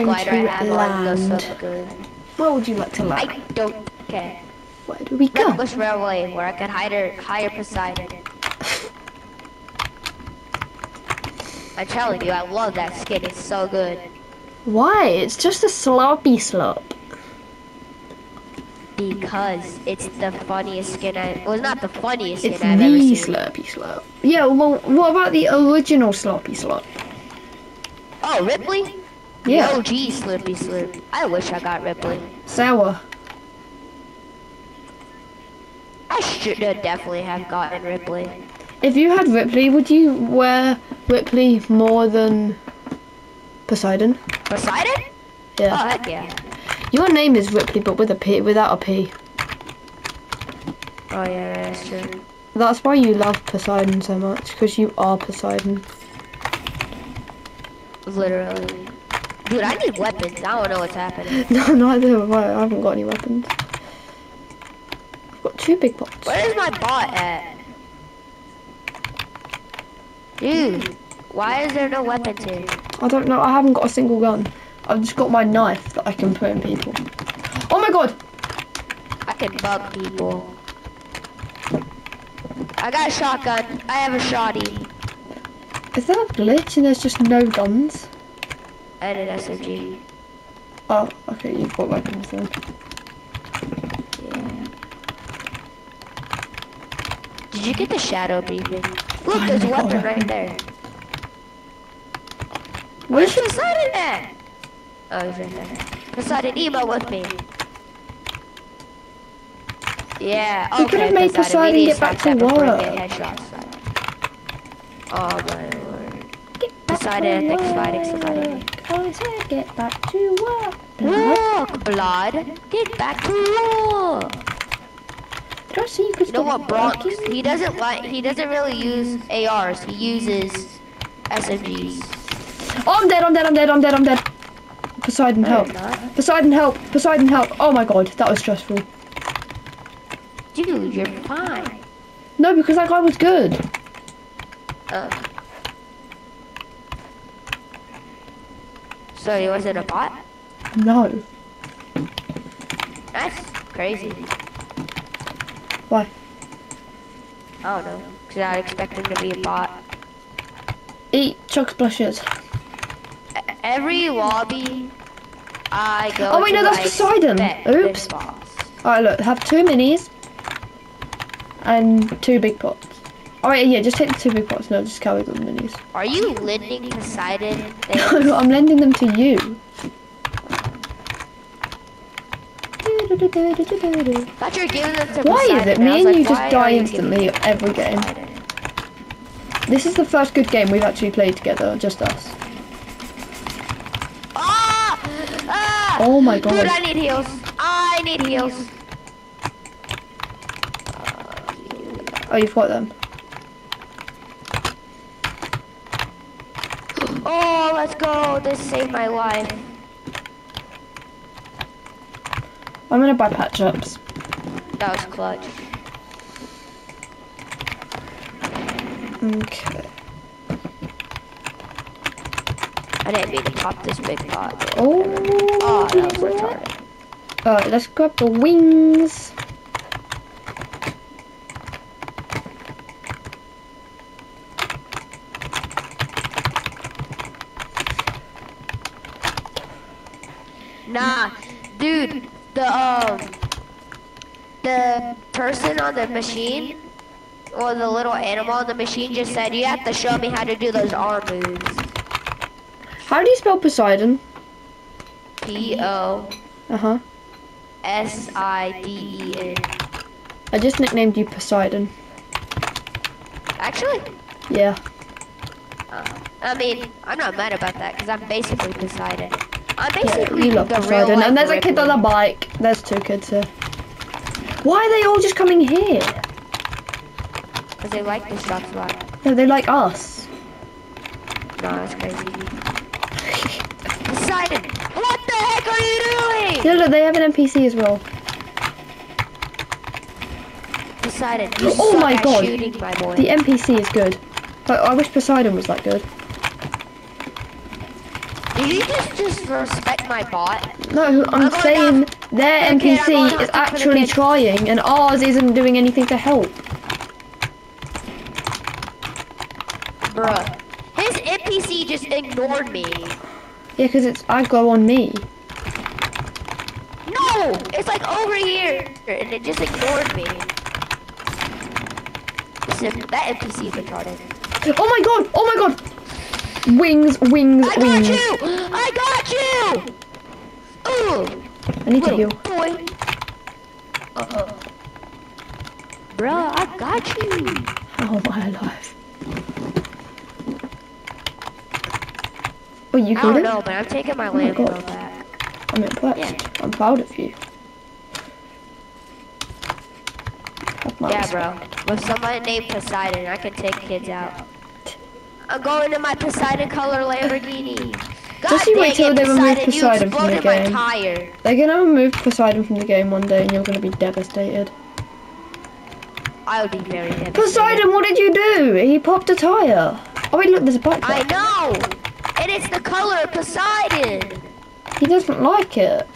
going to have land. so good. Where would you like to like? I don't care. Where do we go? Reckless Railway, where I could hire, hire Poseidon. I'm telling you, I love that skin. It's so good. Why? It's just a sloppy slop. Because it's the funniest skin I... Well, not the funniest It's skin I've ever the seen. slurpy slop. Yeah, well, what about the original sloppy slop? Oh, Ripley? Yeah. Oh, OG Slurpy Slurp. I wish I got Ripley. Sour. I should have definitely have gotten Ripley. If you had Ripley, would you wear Ripley more than Poseidon? Poseidon? Oh, Yeah. heck yeah. Your name is Ripley, but with a P, without a P. Oh, yeah, that's true. That's why you love Poseidon so much, because you are Poseidon. Literally. Dude, I need weapons. I don't know what's happening. No, neither have I. I haven't got any weapons. I've got two big pots. Where is my bot at? Dude, why is there no weapons here? I don't know. I haven't got a single gun. I've just got my knife that I can put in people. Oh my god! I can bug people. I got a shotgun. I have a shotty. Is that a glitch and there's just no guns? An SMG. Oh, okay, you've got weapons then. Yeah. Did you get the shadow beacon? Look, there's a Finally got a weapon right there. Where's Where's Poseidon at? Oh, he's right there. Poseidon, emo with me. Yeah, okay, could have made Poseidon get back to work. headshots. Oh my lord. Poseidon, thanks for fighting somebody. I said get back to work. Look, blood, get back to work. Did I see you You know what, Bronx? He doesn't like. He doesn't really use ARs. He uses SMGs. Oh, I'm dead, I'm dead, I'm dead, I'm dead, I'm dead. Poseidon, help. Poseidon, help. Poseidon, help. Oh my god, that was stressful. Dude, you're fine. No, because that guy was good. Uh. So he wasn't a bot? No. That's crazy. Why? I don't know. Cause I'd expect him to be a bot. Eat chug splashes. Every lobby I go Oh, wait, to, no, that's Poseidon. Oops. this. Alright, look, have two minis and two big pots. Alright, yeah, just take the two big pots. No, just carry the minis. Are you lending Poseidon things? No, I'm lending them to you. thought you were giving them to Why is it me and like, you just die are you giving instantly every game? This is the first good game we've actually played together, just us. Ah! Ah! Oh my Dude, god. I need heals. I need heals. Oh, you've got them. Oh, let's go. This saved my life. I'm gonna buy patch ups. That was clutch. Okay. I didn't mean to pop this big pot. Oh. Oh, that was retarded. Alright, let's grab the wings. Nah, dude, the um, the person on the machine, or the little animal on the machine, just said you have to show me how to do those arm moves. How do you spell Poseidon? P O Uh huh. S I D E N. I just nicknamed you Poseidon. Actually, Yeah. uh, I mean, I'm not mad about that because I'm basically Poseidon. I'm Yeah, basically you love Poseidon. And there's a kid on a bike. There's two kids here. Why are they all just coming here? Because they like this drop spot. No, they like us. No, that's crazy. Poseidon, what the heck are you doing? Yeah, look, they have an NPC as well. Poseidon, you Oh my God. shooting, my. The NPC is good. But I wish Poseidon was that good. Did you just disrespect my bot? No, I'm I'm saying their Okay, NPC is actually trying, and ours isn't doing anything to help. Bruh. His NPC just ignored me. Yeah, because it's aggro on me. No! It's like over here. And it just ignored me. That NPC is retarded. Oh my god! Oh my god! Wings, wings, I got you! I got you! Ooh! I need to Little heal. boy. Uh-oh. Bruh, I got you. How am I alive? Oh, you I killed don't him? know, but I'm taking my oh my Lambo God. back. I'm impressed. Yeah. I'm proud of you. Yeah, bro. With somebody named Poseidon, I can take kids out. I'm going to my Poseidon color Lamborghini. God Just you wait till they remove Poseidon, Poseidon from the game. They're gonna remove Poseidon from the game one day, and you're gonna be devastated. I'll be very devastated. Poseidon, what did you do? He popped a tire. Oh wait, look, there's a bike I know! It's the color of Poseidon! He doesn't like it.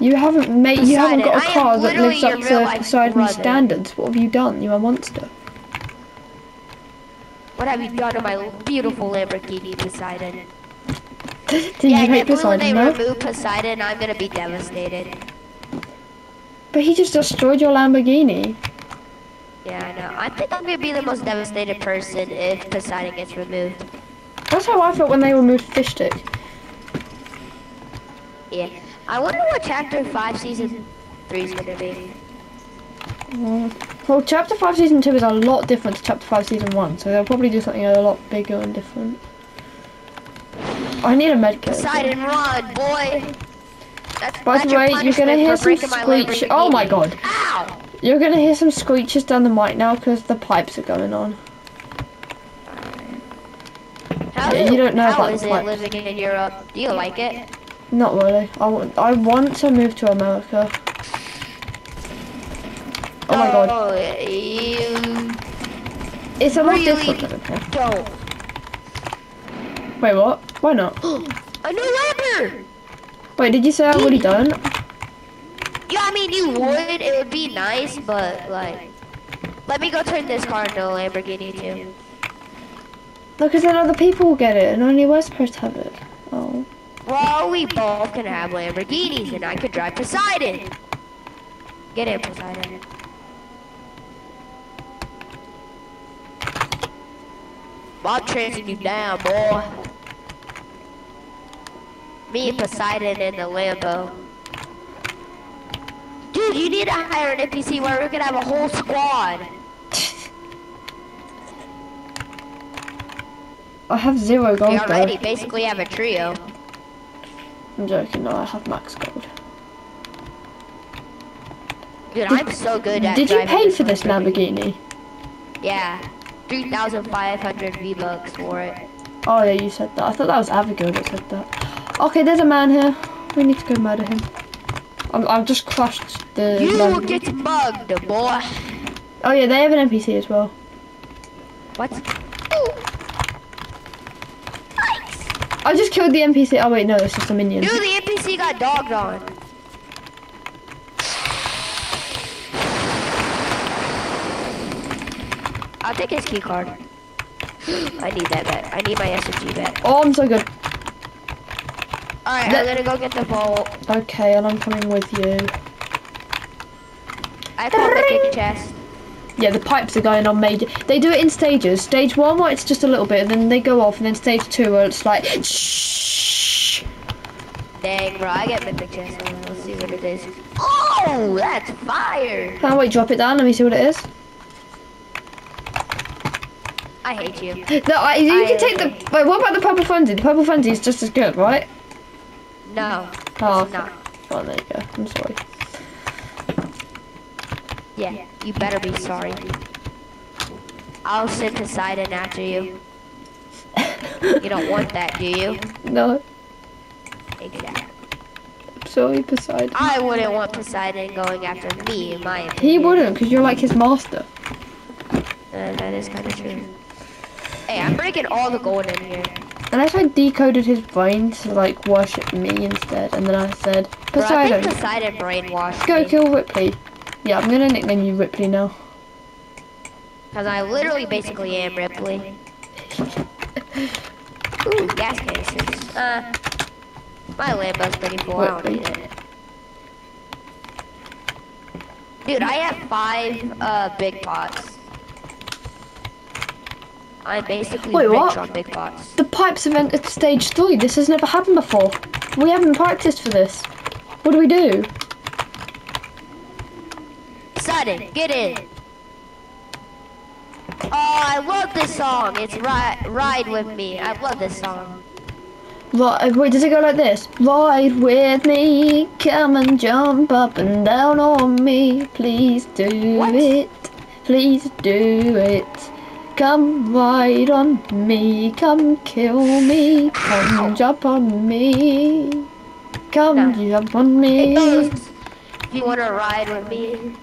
You haven't made. You haven't got a Poseidon, car that lives up to Poseidon's standards. What have you done? You're a monster. What have you done to my beautiful Lamborghini, Poseidon? Did yeah, you hate when they Poseidon? Remove Poseidon, I'm gonna be devastated. But he just destroyed your Lamborghini. Yeah, I know. I think I'm gonna be the most devastated person if Poseidon gets removed. That's how I felt when they removed Fishstick. Yeah. I wonder what chapter 5 season 3 is gonna be. Mm. Well, Chapter 5 Season 2 is a lot different to Chapter 5 Season 1, so they'll probably do something a lot bigger and different. I need a medkit. Poseidon, run, boy! That's, By the way, you're gonna hear some breaking my screech. Oh my god. Ow! You're gonna hear some screeches down the mic now because the pipes are going on. How, Yeah, you don't know how about is the it living in Europe? Do you like it? Not really. I want, I want to move to America. Oh my god. Oh, you It's a lot really different don't. Wait, what? Why not? A new Lambo! Wait, did you say I already done? Yeah, I mean, you would. It would be nice, but, like... Let me go turn this car into a Lamborghini, too. No, because then other people will get it, and only we're supposed to have it. Oh. Well, we both can have Lamborghinis, and I could drive Poseidon. Get in, Poseidon. I'm chasing you down, boy. Me and Poseidon in the Lambo. Dude, you need to hire an NPC where we can have a whole squad. I have zero gold We though. already basically have a trio. I'm joking, no, I have max gold. Dude, I'm so good at Did you pay for this Lamborghini. Lamborghini? Yeah, 3,500 V-Bucks for it. Oh yeah, you said that. I thought that was Abigail that said that. Okay, there's a man here. We need to go murder him. I'm, I've just crushed the You will get bugged, boy. Oh yeah, they have an NPC as well. What? I just killed the NPC. Oh wait, no, it's just a minion. Dude, the NPC got dogged on. I'll take his key card. I need that bet. I need my SMG bet. Oh, I'm so good. Alright, That- I'm gonna go get the vault. Okay, and I'm coming with you. I found the big chest. Yeah, the pipes are going on major. They do it in stages. Stage one, where it's just a little bit, and then they go off, and then stage two, where it's like shh. Dang, bro, I get mythic chest. Let's see what it is. Oh, that's fire! Oh wait, drop it down. Let me see what it is. I hate you. No, I, you I- can take the. Wait, what about the purple frenzy? The purple frenzy is just as good, right? No, Oh, it's not. Oh, there you go. I'm sorry. Yeah, you better be sorry. I'll send Poseidon after you. You don't want that, do you? no, Exactly. I'm sorry, Poseidon. I wouldn't want Poseidon going after me, in my opinion. He wouldn't, because you're like his master. Uh, that is kind of true. Hey, I'm breaking all the gold in here. Unless I decoded his brain to like worship me instead, and then I said, Bro, I Poseidon, Poseidon brainwashed go me. kill Ripley. Yeah, I'm gonna nickname you Ripley now. Because I literally basically am Ripley. Ooh, gas canisters. Uh, my Lambo's pretty full. I don't need it. Dude, I have five uh, big pots. I'm basically Wait, rich what? on big pots. The pipes event at stage three. This has never happened before. We haven't practiced for this. What do we do? Sudden, get in. Oh, I love this song. It's Ride, Ride With Me. I love this song. Right, wait, does it go like this? Ride with me, come and jump up and down on me. Please do What? it, please do it. Come ride on me, come kill me, come jump on me. Come No. jump on me. you want to ride with me.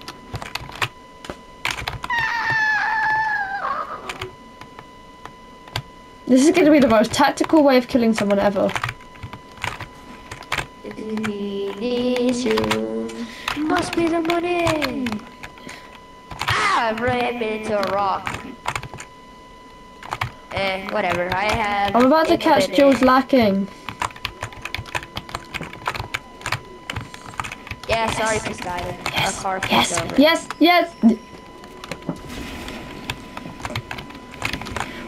This is gonna be the most tactical way of killing someone ever. Must be the money. Ah, I ran into a rock. Eh, whatever. I have. I'm about to catch infinite- Jules lacking. Yeah, sorry, Poseidon. a car Yes, over. yes, yes.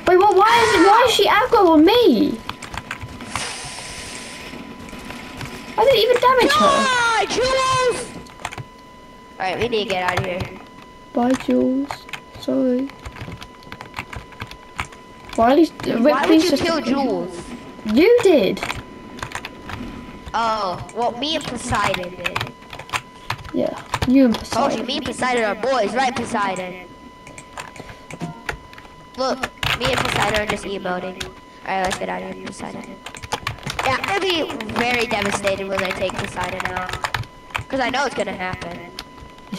Wait, what? Why is why is she aggro on me? I didn't even damage her. Ah, Jules! Alright, we need to get out of here. Bye, Jules. Sorry. Riley's Why would you just kill Jules? You did. Oh, well, me and Poseidon did. Yeah, you and Told you, me and Poseidon are boys, right, Poseidon? Look, me and Poseidon are just emoting. Alright, let's get out of here, Poseidon. Yeah, I'm gonna be very devastated when they take Poseidon out. Because I know it's gonna happen.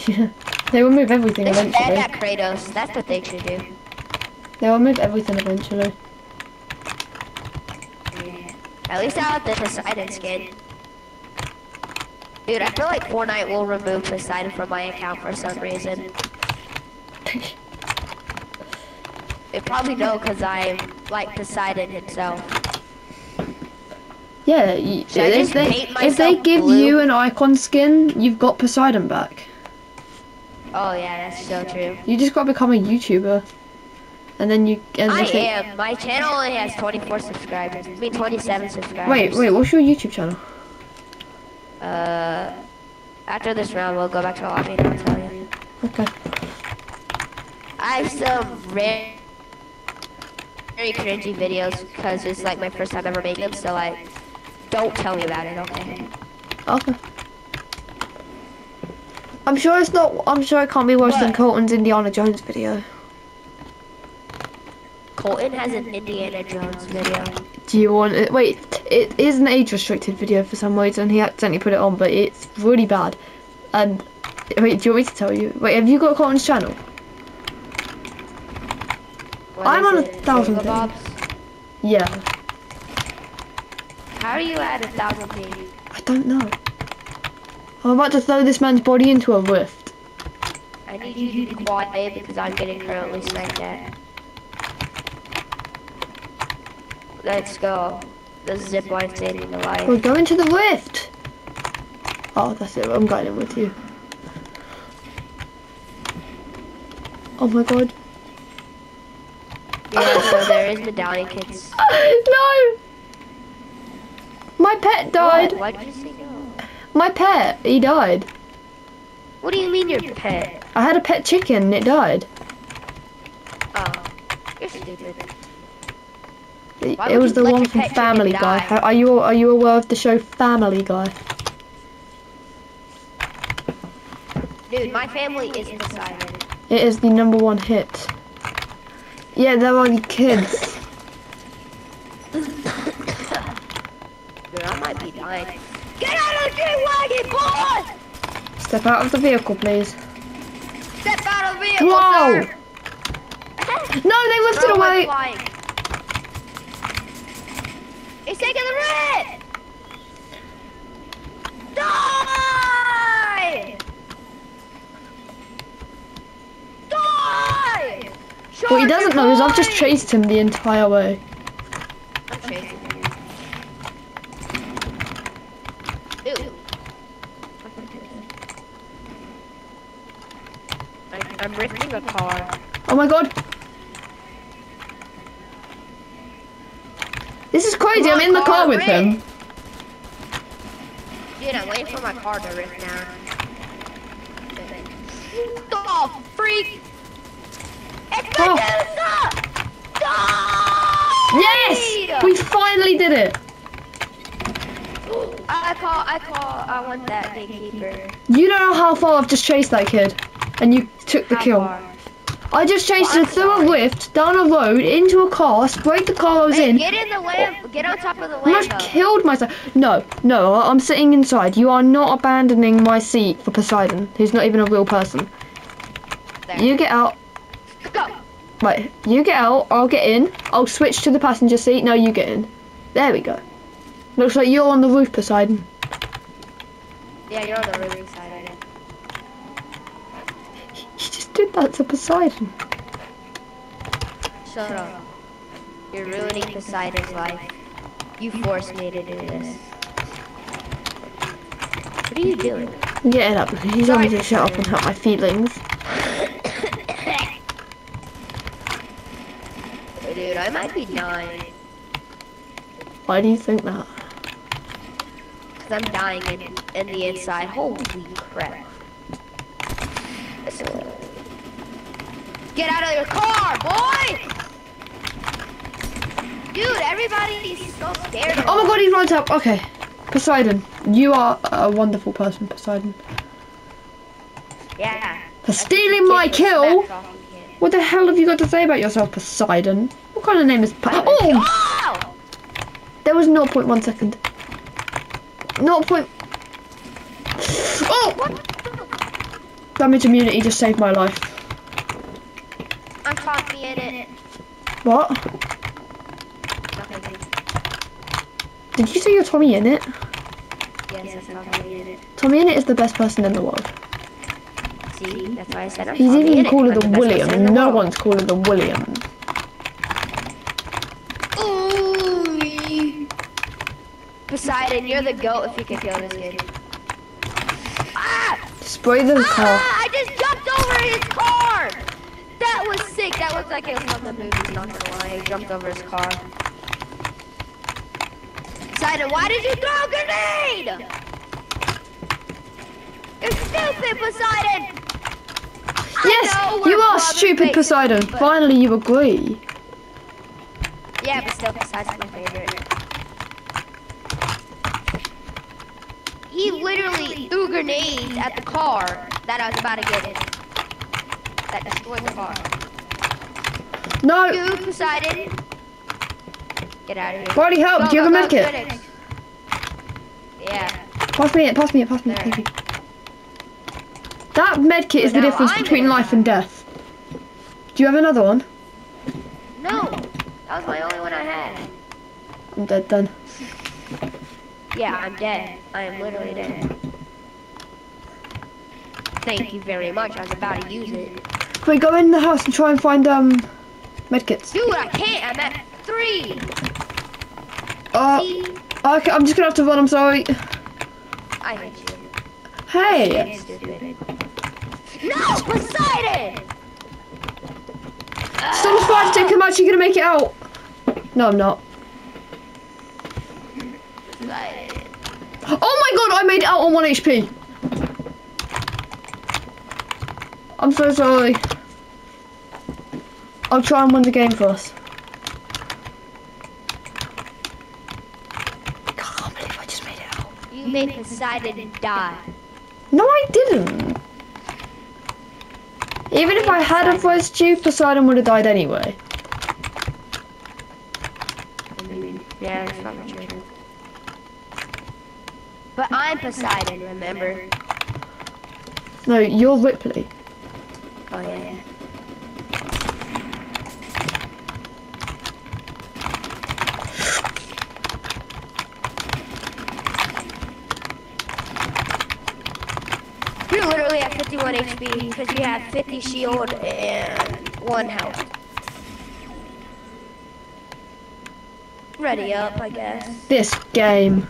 Yeah. They will move everything They should ban that Kratos. That's what they should do. They will move everything eventually. At least I have the Poseidon skin. Dude, I feel like Fortnite will remove Poseidon from my account for some reason. It probably know because I'm like Poseidon himself. Yeah, y- if they if they give blue? you an icon skin, you've got Poseidon back. Oh yeah, that's so true. You just got to become a YouTuber, and then you. And I am. My channel only has 24 subscribers. I mean 27 subscribers. Wait, wait. What's your YouTube channel? Uh, after this round, we'll go back to lobby and I'll tell you. Okay. I have some very, very cringy videos because it's like my first time ever making them. So like, don't tell me about it, okay? Okay. I'm sure it's not. I'm sure it can't be worse than Colton's Indiana Jones video. Colton has an Indiana Jones video. Do you want it? Wait, it is an age restricted video for some reason. He accidentally put it on, but it's really bad. And wait, do you want me to tell you? Wait, have you got Colton's channel? What I'm on a thousand things. Yeah. How are you at a thousand feet? I don't know. I'm about to throw this man's body into a rift. I need you to be quiet because I'm getting currently sniped at. Let's go. The zip line saving the life. We're going to the rift. Oh, that's it. I'm going in with you. Oh my god. Yeah, so there is medallion kits. no! My pet died. What? Why did you say no? My pet, he died. What do you mean your pet? I had a pet chicken and it died. Oh, you're stupid. It, it was the one from Family Guy. How- Are you are you aware of the show Family Guy? Dude, my family is Poseidon. It is the number one hit. Yeah, they're only kids. Dude, I might be dying. Get out of the G-Wagon, boy! Step out of the vehicle, please. Step out of the vehicle, Whoa! No, they lifted Throw away. Flying. Taking the red! Die! Die! What he doesn't know is I've just chased him the entire way. I'm chasing him. Ew. I, I'm rifting a car. Oh my god. This is crazy. Come I'm in the car with Rick. him. Dude, I'm waiting for my car to rift now. The freak! Oh. Yes! We finally did it. I call, I call, I want that gatekeeper. You don't know how far I've just chased that kid. And you took the How kill. far? I just chased Well, I'm through a rift, down a road, into a car, sprayed the car I was Hey, in. get in the lamp, get on top of the Almost lamp. killed myself. No, no, I'm sitting inside. You are not abandoning my seat for Poseidon. He's not even a real person. There. You get out. Go. Right, you get out. I'll get in. I'll switch to the passenger seat. No, you get in. There we go. Looks like you're on the roof, Poseidon. Yeah, you're on the roof side of it. You just did that to Poseidon. Shut up. You're ruining Poseidon's life. You forced me to do this. What are you doing? Get it up. He's told me to shut up and hurt my feelings. Dude, I might be dying. Why do you think that? Because I'm dying in, in the inside. Holy crap. Get out of your car, boy! Dude, everybody's so scared. Oh my god, he's right up. Okay. Poseidon, you are a wonderful person, Poseidon. Yeah. For stealing my kill? respect off of him. What the hell have you got to say about yourself, Poseidon? What kind of name is po- Oh! Oh! There was 0.1 second. 0. Point... Oh! Damage immunity just saved my life. I'm talking in it. What? Did you say you're Tommy Innit? Yes, I'm talking in it. Tommy Innit is the best person in the world. See, that's why I said I'm He's talking even it. cooler than the best person in William. the No world. one's cooler than William. Ooh. Poseidon, you're the goat if you can kill this kid. Ah! Spray the car. Ah! I just jumped over his car! That was sick. That looked like it was from the movies, not gonna lie. I jumped over his car. Poseidon, why did you throw a grenade? You're stupid, Poseidon! Yes, you are stupid, Poseidon. but- Finally, you agree. Yeah, but still, Poseidon's my favorite. He literally threw grenades at the car that I was about to get in. That destroyed the car. No, Dude, Poseidon. Get out of here. Body help. Go, Do you have go, a medkit? Yeah. Pass me it. Pass me it. Pass me it. There. Thank you. That medkit is the difference I'm between life and death. Do you have another one? No, that was my only one I had. I'm dead then. Yeah, I'm dead. I am literally dead. Thank you very much. I was about to use it. Can we go in the house and try and find um medkits? Dude, I can't. I'm at three. Uh, okay, I'm just gonna have to run. I'm sorry. I hate you. Hey, stupid. No, Poseidon! stop the spider stick. I'm actually gonna make it out. No, I'm not. Poseidon. Oh my god, I made it out on one HP. I'm so sorry. I'll try and win the game for us. I can't believe I just made it out. You made Poseidon die. No, I didn't. Even if I had a voice tube, Poseidon would have died anyway. I mean, yeah, that's probably true. But I'm Poseidon, remember? No, you're Ripley. Oh, yeah. You're literally at 51 HP because you have 50 shield and one health. Ready up, I guess. This game.